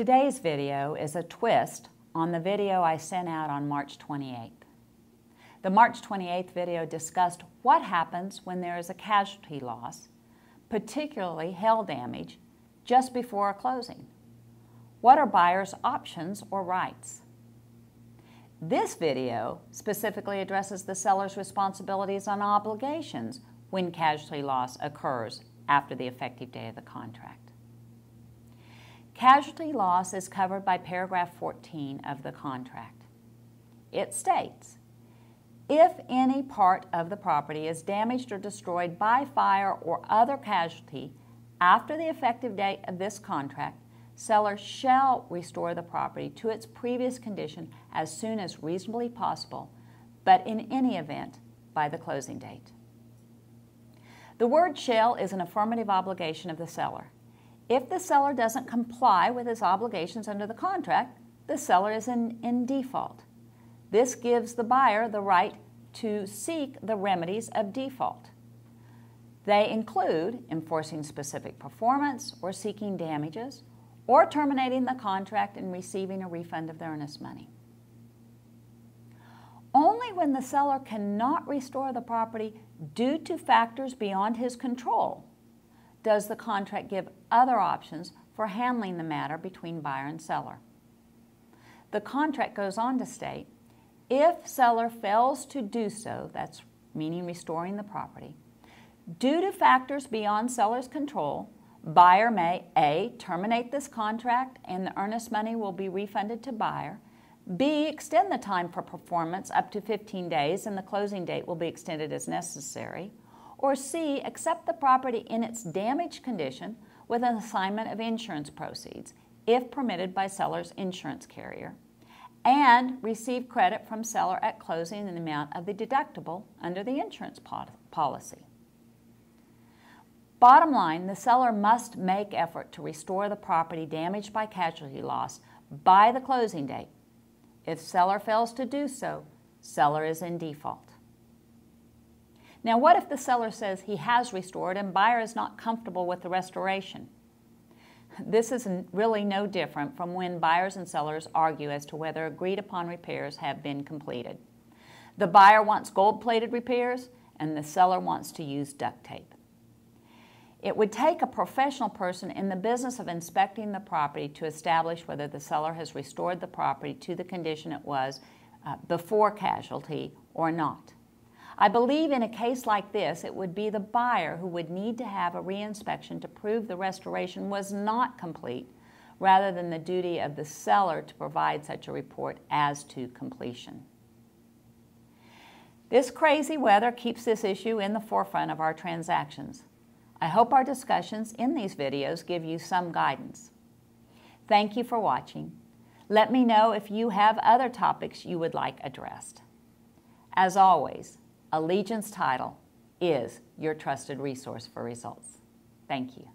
Today's video is a twist on the video I sent out on March 28th. The March 28th video discussed what happens when there is a casualty loss, particularly hail damage, just before a closing. What are buyers' options or rights? This video specifically addresses the seller's responsibilities and obligations when casualty loss occurs after the effective day of the contract. Casualty loss is covered by paragraph 14 of the contract. It states, if any part of the property is damaged or destroyed by fire or other casualty after the effective date of this contract, seller shall restore the property to its previous condition as soon as reasonably possible, but in any event by the closing date. The word shall is an affirmative obligation of the seller. If the seller doesn't comply with his obligations under the contract, the seller is in, in default. This gives the buyer the right to seek the remedies of default. They include enforcing specific performance or seeking damages, or terminating the contract and receiving a refund of the earnest money. Only when the seller cannot restore the property due to factors beyond his control does the contract give other options for handling the matter between buyer and seller. The contract goes on to state, if seller fails to do so, that's meaning restoring the property, due to factors beyond seller's control, Buyer may A. terminate this contract and the earnest money will be refunded to buyer. B. extend the time for performance up to 15 days and the closing date will be extended as necessary. Or C. accept the property in its damaged condition with an assignment of insurance proceeds if permitted by seller's insurance carrier and receive credit from seller at closing in the amount of the deductible under the insurance policy. Bottom line, the seller must make effort to restore the property damaged by casualty loss by the closing date. If seller fails to do so, seller is in default. Now, what if the seller says he has restored and buyer is not comfortable with the restoration? This is really no different from when buyers and sellers argue as to whether agreed upon repairs have been completed. The buyer wants gold plated repairs and the seller wants to use duct tape. It would take a professional person in the business of inspecting the property to establish whether the seller has restored the property to the condition it was uh, before casualty or not. I believe in a case like this, it would be the buyer who would need to have a reinspection to prove the restoration was not complete, rather than the duty of the seller to provide such a report as to completion. This crazy weather keeps this issue in the forefront of our transactions. I hope our discussions in these videos give you some guidance. Thank you for watching. Let me know if you have other topics you would like addressed. As always, Allegiance Title is your trusted resource for results. Thank you.